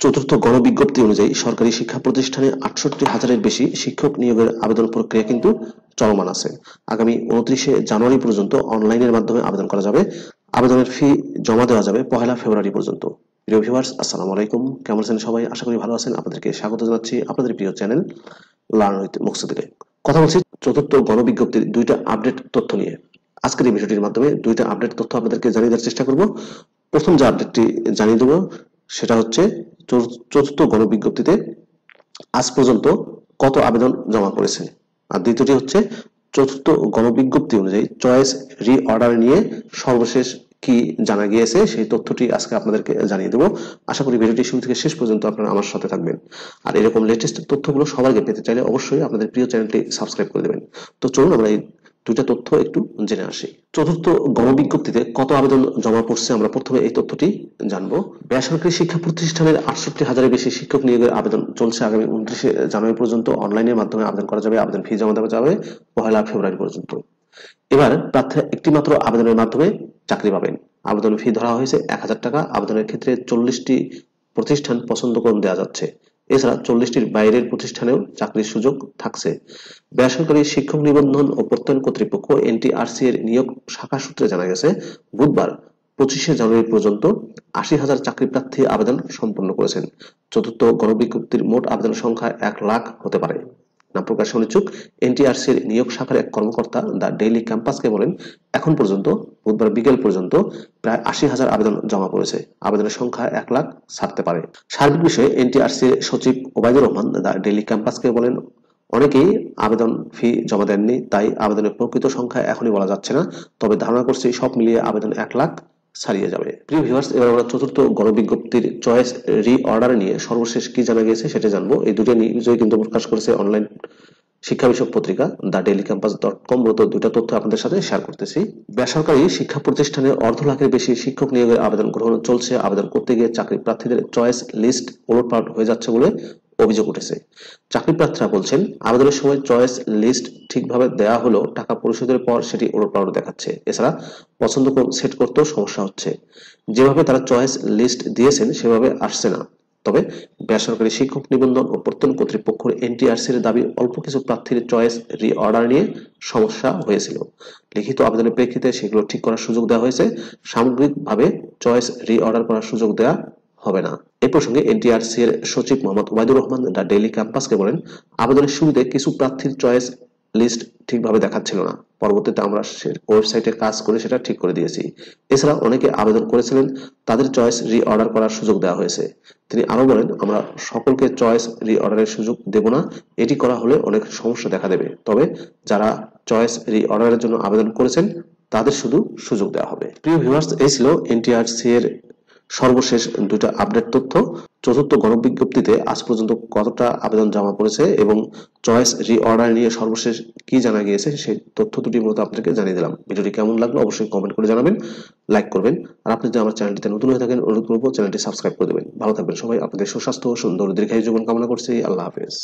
চতুর্থ গণবিজ্ঞপ্তি অনুযায়ী সরকারি শিক্ষা প্রতিষ্ঠানে আটষট্টি হাজারের বেশি শিক্ষক নিয়োগের আবেদন প্রক্রিয়া কিন্তু চলমান আছে। আগামী উনত্রিশে জানুয়ারি পর্যন্ত অনলাইনের মাধ্যমে আবেদন করা যাবে। আবেদনের ফি জমা দেওয়া যাবে পহেলা ফেব্রুয়ারি পর্যন্ত। প্রিয় ভিউয়ার্স আসসালামু আলাইকুম। কেমন আছেন সবাই? আশা করি ভালো আছেন। আপনাদেরকে স্বাগত জানাচ্ছি আপনাদের প্রিয় চ্যানেল লার্ন উইথ কথা বলছি চতুর্থ গণবিজ্ঞপ্তির দুইটা আপডেট তথ্য নিয়ে। আজকের এই ভিডিওটির মাধ্যমে দুইটা আপডেট তথ্য আপনাদেরকে জানিয়ে দেওয়ার চেষ্টা করব। প্রথম যে আপডেটটি জানিয়ে দেবো, সেটা হচ্ছে চতুর্থ গণবিজ্ঞপ্তিতে আজ পর্যন্ত কত আবেদন জমা পড়েছে? আর দ্বিতীয়টি হচ্ছে, চতুর্থ গণবিজ্ঞপ্তি অনুযায়ী চয়েস রি অর্ডার নিয়ে সর্বশেষ কি জানা গিয়েছে সেই তথ্যটি আজকে আপনাদেরকে জানিয়ে দেবো। আশা করি ভিডিওটি শুরু থেকে শেষ পর্যন্ত আপনারা আমার সাথে থাকবেন। আর এরকম লেটেস্ট তথ্যগুলো আগে পেতে চাইলে অবশ্যই আপনাদের প্রিয় চ্যানেলটি সাবস্ক্রাইব করে দেবেন। তো চলুন আমরা এই দুইটা তথ্য একটু জেনে আসি। চতুর্থ গণবিজ্ঞপ্তিতে কত আবেদন জমা পড়ছে আমরা প্রথমে এই তথ্যটি জানব। বেসরকারি শিক্ষা প্রতিষ্ঠানের আটষট্টি হাজারের বেশি শিক্ষক নিয়োগের আবেদন চলছে আগামী উনত্রিশে জানুয়ারি পর্যন্ত। অনলাইনের মাধ্যমে আবেদন করা যাবে। আবেদন ফি জমা দেওয়া যাবে পহেলা ফেব্রুয়ারি পর্যন্ত। এবার প্রার্থী একটি মাত্র আবেদনের মাধ্যমে চাকরি পাবেন। আবেদন ফি ধরা হয়েছে এক হাজার টাকা। আবেদনের ক্ষেত্রে চল্লিশটি প্রতিষ্ঠান পছন্দ করুন দেওয়া যাচ্ছে। এছাড়া চল্লিশটির বাইরের প্রতিষ্ঠানেও চাকরির সুযোগ থাকছে। বেসরকারি শিক্ষক নিবন্ধন ও প্রত্যয়ন কর্তৃপক্ষ এনটিআরসি এর নিয়োগ শাখা সূত্রে জানা গেছে, বুধবার পঁচিশে জানুয়ারি পর্যন্ত আশি হাজার চাকরি প্রার্থী আবেদন সম্পন্ন করেছেন। চতুর্থ গণবিজ্ঞপ্তির মোট আবেদন সংখ্যা এক লাখ হতে পারে। নাম প্রকাশে অনিচ্ছুক। এনটিআরসির নিয়োগ শাখার এক কর্মকর্তা দ্য ডেইলি ক্যাম্পাসকে বলেন, এখন পর্যন্ত, বুধবার বিকেল পর্যন্ত প্রায় আশি হাজার আবেদন জমা পড়েছে। আবেদনের সংখ্যা এক লাখ ছাড়তে পারে। সার্বিক বিষয়ে এনটিআরসির সচিব ওবায়দুর রহমান দ্য ডেইলি ক্যাম্পাসকে বলেন, অনেকেই আবেদন ফি জমা দেননি, তাই আবেদনের প্রকৃত সংখ্যা এখনই বলা যাচ্ছে না। তবে ধারণা করছি সব মিলিয়ে আবেদন এক লাখ ছাড়িয়ে যাবে। প্রিয় ভিউয়ার্স এবার আমরা চতুর্থ গণবিজ্ঞপ্তির চয়েস রি অর্ডার নিয়ে সর্বশেষ কি জানা গেছে সেটা জানব। এই দুটো নিউজই কিন্তু প্রকাশ করেছে অনলাইন শিক্ষা বিষয়ক পত্রিকা, the daily campus dot com মূলত দুটা তথ্য আপনাদের সাথে শেয়ার করতেছি। বেসরকারি শিক্ষা প্রতিষ্ঠানে অর্ধ লাখের বেশি শিক্ষক নিয়োগের আবেদন গ্রহণ চলছে। আবেদন করতে গিয়ে চাকরি প্রার্থীদের চয়েস লিস্ট ওলটপালট হয়ে যাচ্ছে বলে অভিযোগ উঠেছে। চাকরি প্রার্থীরা বলছেন, আবেদনের সময় চয়েস লিস্ট ঠিকভাবে দেওয়া হলেও টাকা পরিশোধের পর সেটি ওলটপালট দেখাচ্ছে। এছাড়া পছন্দ সেট করতেও সমস্যা হচ্ছে। যেভাবে তারা চয়েস লিস্ট দিয়েছেন, সেভাবে আসছে না। তবে বেসরকারি শিক্ষক নিবন্ধন ও প্রত্যয়ন কর্তৃপক্ষের এনটিআরসির দাবি, অল্প কিছু প্রার্থীর চয়েস রি অর্ডার নিয়ে সমস্যা হয়েছিল। লিখিত আবেদনের প্রেক্ষিতে সেগুলো ঠিক করার সুযোগ দেওয়া হয়েছে। সামগ্রিকভাবে চয়েস রি অর্ডার করার সুযোগ দেওয়া হবে না। এ প্রসঙ্গে এনটিআরসি এর সচিব মোহাম্মদ ওবায়দুর রহমান দ্য ডেইলি ক্যাম্পাসকে বলেন, আবেদনের শুরুতে কিছু প্রার্থীর চয়েস লিস্ট ঠিকভাবে দেখাচ্ছিল না। পরবর্তীতে আমরা ওয়েবসাইটে কাজ করে সেটা ঠিক করে দিয়েছি। এছাড়া অনেকে আবেদন করেছিলেন, তাদের চয়েস রি অর্ডার করার সুযোগ দেওয়া হয়েছে। তিনি আরও বলেন, আমরা সকলকে চয়েস রি অর্ডারের সুযোগ দেব না, এটি করা হলে অনেক সমস্যা দেখা দেবে। তবে যারা চয়েস রি অর্ডারের জন্য আবেদন করেছেন, তাদের শুধু সুযোগ দেওয়া হবে। প্রিয় ভিউয়ার্স, এই ছিল এনটিআরসি এর সর্বশেষ দুটা আপডেট তথ্য। চতুর্থ গণবিজ্ঞপ্তিতে আজ পর্যন্ত কতটা আবেদন জমা পড়েছে এবং চয়েস রি অর্ডার নিয়ে সর্বশেষ কি জানা গিয়েছে, সেই তথ্য দুটি মূলত আপনাদেরকে জানিয়ে দিলাম। ভিডিওটি কেমন লাগল অবশ্যই কমেন্ট করে জানাবেন লাইক করবেন। আর আপনি যদি আমার চ্যানেলটিতে নতুন হয়ে থাকেন, অনুরোধ করব চ্যানেলটি সাবস্ক্রাইব করে দেবেন। ভালো থাকবেন সবাই, আপনাদের সুস্বাস্থ্য সুন্দর দীর্ঘায়ু জীবন কামনা করছি। আল্লাহ হাফেজ।